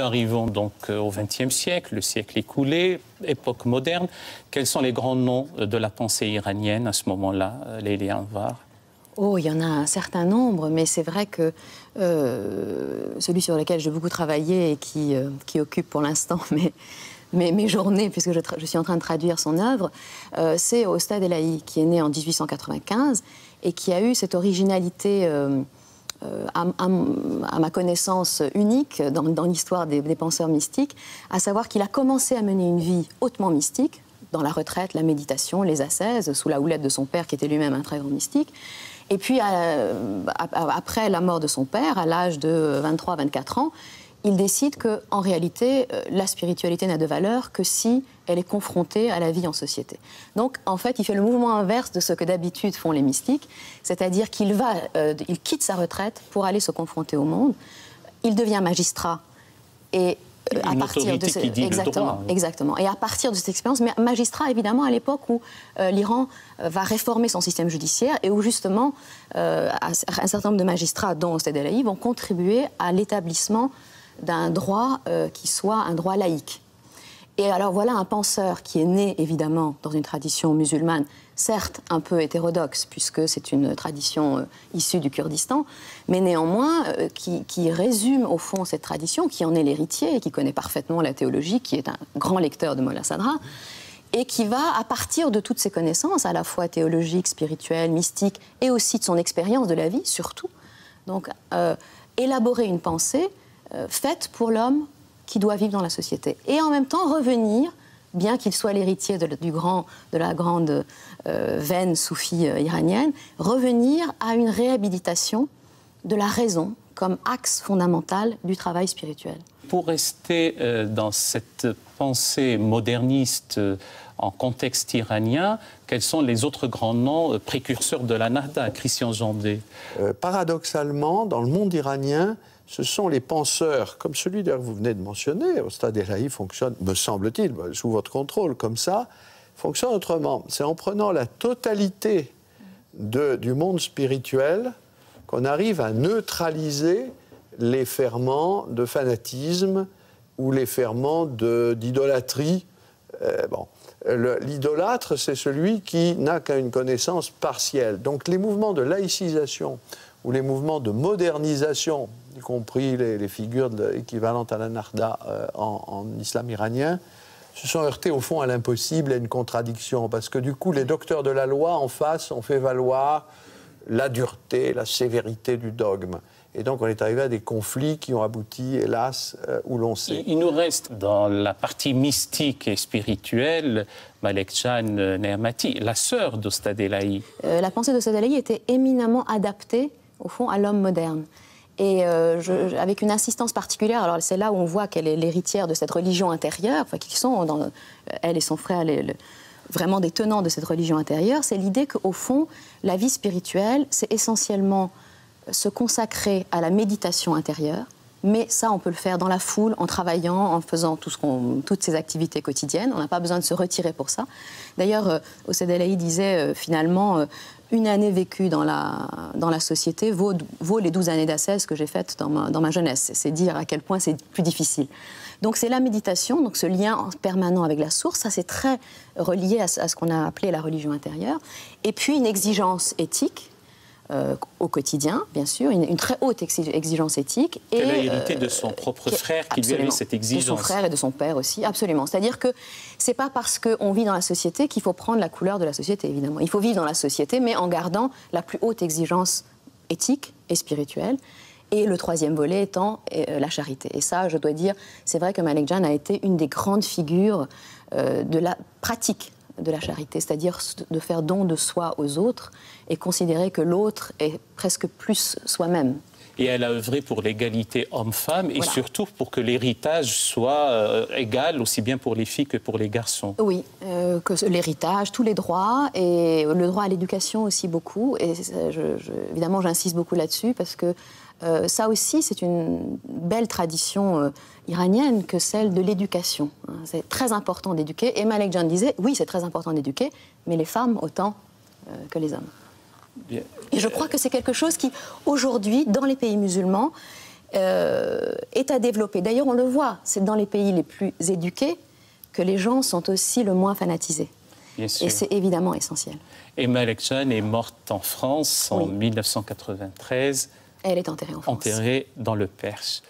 arrivons donc au XXe siècle, le siècle écoulé, époque moderne. Quels sont les grands noms de la pensée iranienne à ce moment-là, Lélia Anvar Oh, il y en a un certain nombre, mais c'est vrai que celui sur lequel j'ai beaucoup travaillé et qui, occupe pour l'instant mes, journées, puisque je, suis en train de traduire son œuvre, euh, c'est Ostad Elahi, qui est né en 1895 et qui a eu cette originalité, euh, euh, à, ma connaissance, unique dans, l'histoire des, penseurs mystiques, à savoir qu'il a commencé à mener une vie hautement mystique, dans la retraite, la méditation, les ascèses, sous la houlette de son père, qui était lui-même un très grand mystique. Et puis, après la mort de son père, à l'âge de 23-24 ans, il décide que, en réalité, euh, la spiritualité n'a de valeur que si elle est confrontée à la vie en société. Donc, en fait, il fait le mouvement inverse de ce que d'habitude font les mystiques, c'est-à-dire qu'il va, euh, il quitte sa retraite pour aller se confronter au monde. Il devient magistrat et euh, à partir de ce... exactement, exactement. Et à partir de cette expérience, mais magistrat évidemment à l'époque où l'Iran va réformer son système judiciaire et où justement un certain nombre de magistrats, dont Ostad vont contribuer à l'établissement d'un droit euh, qui soit un droit laïque. Et alors voilà un penseur qui est né évidemment dans une tradition musulmane, certes un peu hétérodoxe, puisque c'est une tradition euh, issue du Kurdistan, mais néanmoins euh, qui, résume au fond cette tradition, qui en est l'héritier et qui connaît parfaitement la théologie, qui est un grand lecteur de Molla Sadra, et qui va, à partir de toutes ses connaissances, à la fois théologiques, spirituelles, mystiques, et aussi de son expérience de la vie, surtout, donc élaborer une pensée euh, faite pour l'homme qui doit vivre dans la société. Et en même temps revenir, bien qu'il soit l'héritier de, grand, de la grande euh, veine soufie euh, iranienne, revenir à une réhabilitation de la raison comme axe fondamental du travail spirituel. Pour rester dans cette pensée moderniste en contexte iranien, quels sont les autres grands noms précurseurs de la Nahda, Christian Jandé Paradoxalement, dans le monde iranien, ce sont les penseurs, comme celui que vous venez de mentionner, au stade Elahi fonctionne, me semble-t-il, sous votre contrôle, comme ça, fonctionne autrement. C'est en prenant la totalité du monde spirituel qu'on arrive à neutraliser les ferments de fanatisme ou les ferments d'idolâtrie. Euh, bon. L'idolâtre, c'est celui qui n'a qu'une connaissance partielle. Donc les mouvements de laïcisation ou les mouvements de modernisation y compris les, figures équivalentes à la Narda euh, en, islam iranien, se sont heurtés au fond à l'impossible, à une contradiction, parce que du coup, les docteurs de la loi en face ont fait valoir la dureté, la sévérité du dogme. Et donc, on est arrivé à des conflits qui ont abouti, hélas, euh, où l'on sait. Il, nous reste dans la partie mystique et spirituelle Malekjan Nehmati, la sœur d'Ostadelaï. Euh, la pensée d'Ostadelaï était éminemment adaptée, au fond, à l'homme moderne. Et euh, avec une insistance particulière, alors c'est là où on voit qu'elle est l'héritière de cette religion intérieure, enfin, qui sont, dans, elle et son frère, vraiment des tenants de cette religion intérieure, c'est l'idée qu'au fond, la vie spirituelle, c'est essentiellement se consacrer à la méditation intérieure, mais ça, on peut le faire dans la foule, en travaillant, en faisant toutes ces activités quotidiennes. On n'a pas besoin de se retirer pour ça. D'ailleurs, euh, Osed disait euh, finalement, euh, une année vécue dans la, dans la société vaut, les 12 années d'ascèse que j'ai faites dans ma, dans ma jeunesse. C'est dire à quel point c'est plus difficile. Donc c'est la méditation, donc ce lien permanent avec la source, ça c'est très relié à ce qu'on a appelé la religion intérieure. Et puis une exigence éthique euh, au quotidien, bien sûr, une, très haute exigence éthique. Et, a hérité de son euh, propre frère qui lui avait cette exigence. De son frère et de son père aussi, absolument. C'est-à-dire que c'est pas parce qu'on vit dans la société qu'il faut prendre la couleur de la société, évidemment. Il faut vivre dans la société, mais en gardant la plus haute exigence éthique et spirituelle. Et le troisième volet étant euh, la charité. Et ça, je dois dire, c'est vrai que Malek Jan a été une des grandes figures de la pratique de la charité, c'est-à-dire de faire don de soi aux autres et considérer que l'autre est presque plus soi-même. Et elle a œuvré pour l'égalité homme-femme et surtout pour que l'héritage soit euh, égal aussi bien pour les filles que pour les garçons. Oui, euh, que l'héritage, tous les droits et le droit à l'éducation aussi beaucoup. Et évidemment, j'insiste beaucoup là-dessus parce que euh, ça aussi, c'est une belle tradition euh, iranienne que celle de l'éducation. Hein. C'est très important d'éduquer. Et Malek Jan disait, oui, c'est très important d'éduquer, mais les femmes autant euh, que les hommes. Et je crois que c'est quelque chose qui, aujourd'hui, dans les pays musulmans, est à développer. D'ailleurs, on le voit, c'est dans les pays les plus éduqués que les gens sont aussi le moins fanatisés. Bien sûr. Et c'est évidemment essentiel. Emma Election est morte en France en Oui. 1993, Elle est enterrée en France. enterrée dans le Perche.